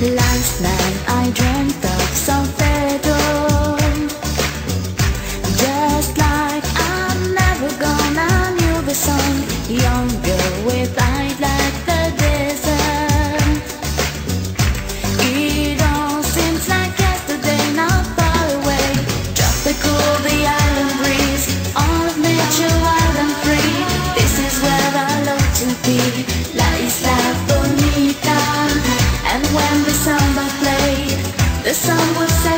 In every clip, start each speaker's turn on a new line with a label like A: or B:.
A: Last night I dreamt of San Pedro. Just like I'm never gonna knew the song Young girl without The sun will set.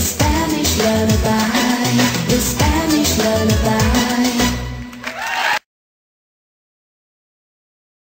A: stay.